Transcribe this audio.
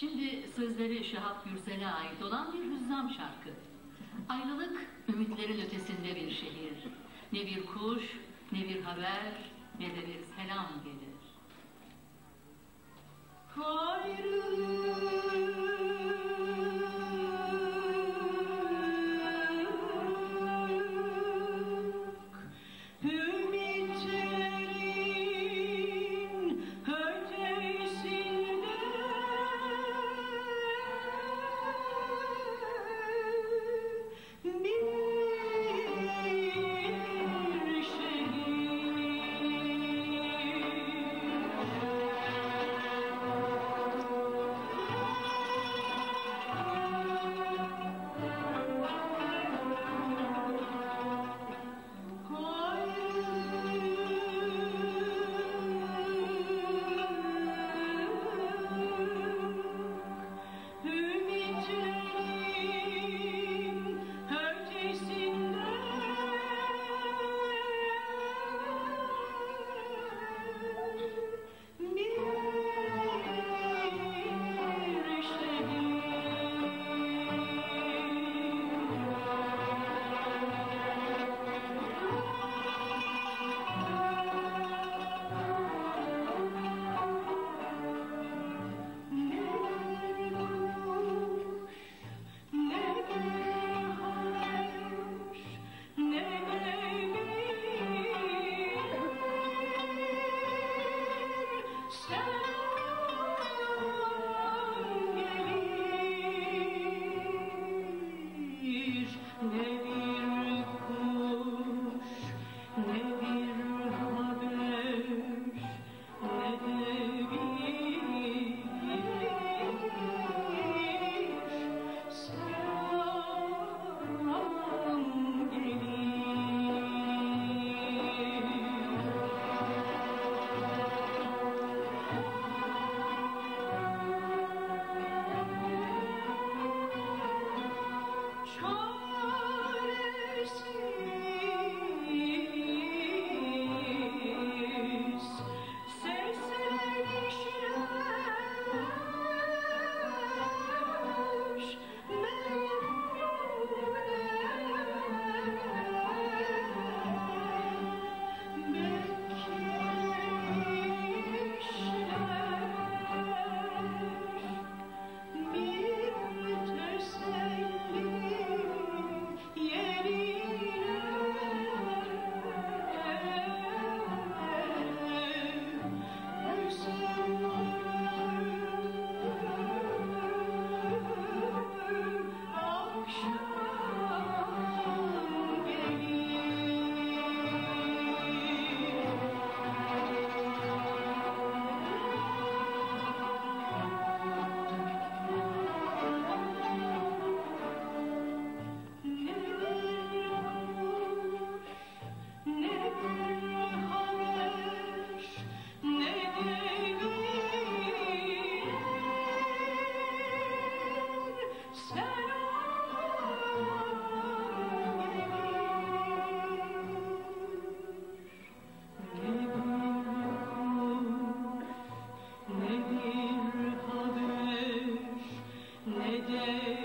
Şimdi sözleri Şahap Gürsel'e ait olan bir hüzzam şarkı. Ayrılık ümitlerin ötesinde bir şehir. Ne bir kuş, ne bir haber, ne de bir selam gelir. Ayrılık bir haber ne de